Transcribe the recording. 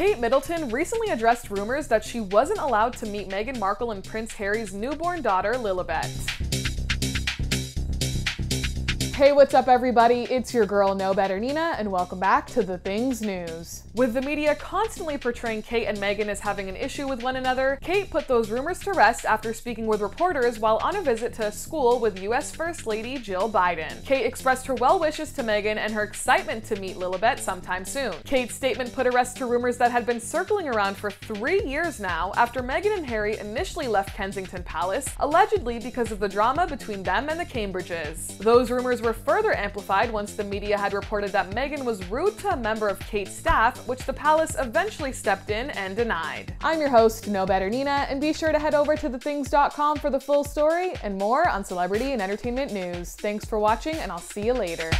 Kate Middleton recently addressed rumors that she wasn't allowed to meet Meghan Markle and Prince Harry's newborn daughter, Lilibet. Hey, what's up, everybody? It's your girl, No Better Nina, and welcome back to The Things News. With the media constantly portraying Kate and Meghan as having an issue with one another, Kate put those rumors to rest after speaking with reporters while on a visit to a school with US First Lady Jill Biden. Kate expressed her well wishes to Meghan and her excitement to meet Lilibet sometime soon. Kate's statement put a rest to rumors that had been circling around for three years now after Meghan and Harry initially left Kensington Palace, allegedly because of the drama between them and the Cambridges. Those rumors were were further amplified once the media had reported that Meghan was rude to a member of Kate's staff, which the palace eventually stepped in and denied. I'm your host, No Better Nina, and be sure to head over to thethings.com for the full story and more on celebrity and entertainment news. Thanks for watching, and I'll see you later.